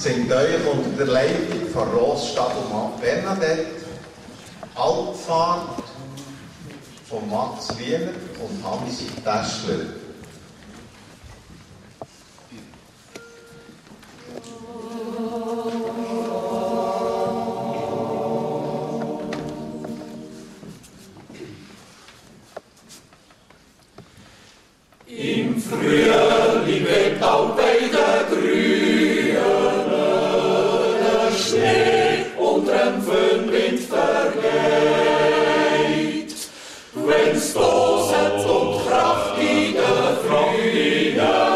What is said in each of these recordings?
Sind euch unter der Leitung von Ros Stadelmann Bernadette Altfahrt von Max Wiener und Hans Täschler. Christus, het die de vrede.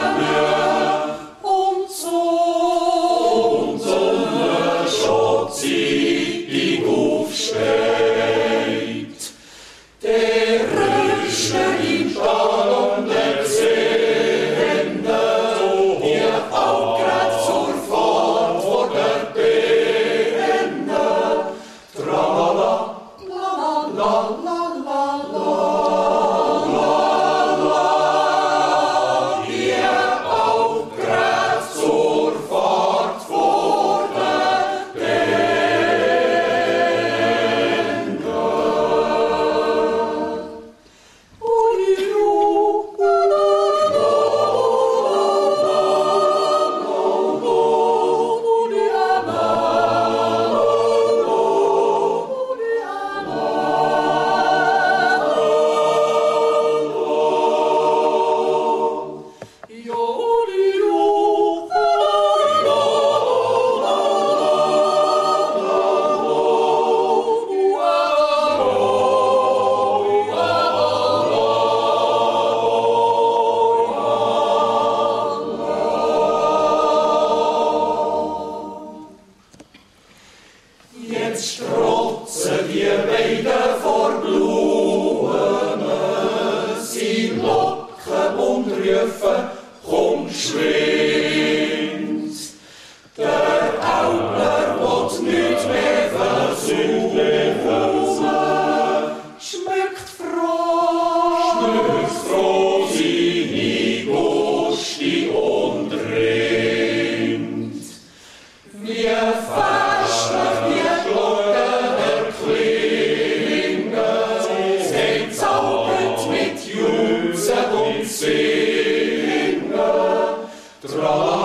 vir Tra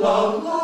啦啦。